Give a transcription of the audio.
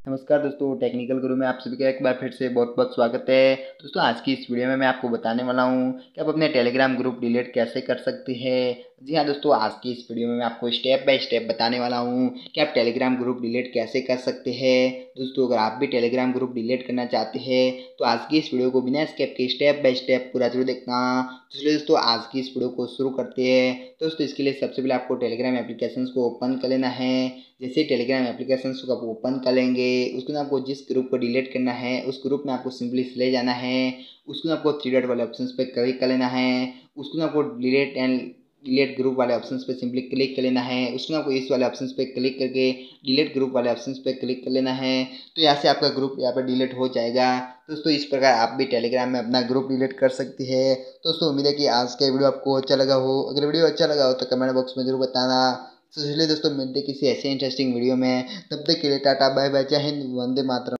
नमस्कार दोस्तों, टेक्निकल गुरु में आप सभी का एक बार फिर से बहुत बहुत स्वागत है। दोस्तों, आज की इस वीडियो में मैं आपको बताने वाला हूँ कि आप अपने टेलीग्राम ग्रुप डिलीट कैसे कर सकते हैं। जी हाँ दोस्तों, आज की इस वीडियो में मैं आपको स्टेप बाय स्टेप बताने वाला हूँ कि आप टेलीग्राम ग्रुप डिलीट कैसे कर सकते हैं। दोस्तों, अगर आप भी टेलीग्राम ग्रुप डिलीट करना चाहते हैं तो आज की इस वीडियो को बिना स्टेप के स्टेप बाय स्टेप पूरा ज़रूर देखना। तो चलिए दोस्तों, आज की इस वीडियो को शुरू करते हैं। दोस्तों, इसके लिए सबसे पहले आपको टेलीग्राम एप्लीकेशन को ओपन कर लेना है। जैसे टेलीग्राम एप्लीकेशन को आप ओपन कर लेंगे उसके आपको जिस ग्रुप को डिलीट करना है, उस ग्रुप में आपको सिंपली ले जाना है, उसको आपको थ्री डॉट वाले ऑप्शन पे क्लिक कर लेना है, उसको आपको डिलीट एंड डिलीट ग्रुप वाले ऑप्शन पे सिंपली क्लिक कर लेना है उसमें आपको इस वाले ऑप्शन पर क्लिक करके डिलीट ग्रुप वाले ऑप्शन पर क्लिक कर लेना है तो यहाँ से आपका ग्रुप यहाँ पर डिलीट हो जाएगा। दोस्तों, इस प्रकार आप भी टेलीग्राम में अपना ग्रुप डिलीट कर सकते हैं। दोस्तों, उम्मीद है कि आज का वीडियो आपको अच्छा लगा हो। अगर वीडियो अच्छा लगा हो तो कमेंट बॉक्स में ज़रूर बताना। तो चलिए दोस्तों मिलते किसी ऐसे इंटरेस्टिंग वीडियो में। तब तक के लिए टाटा बाय बाय जय हिंद, वंदे मातरम।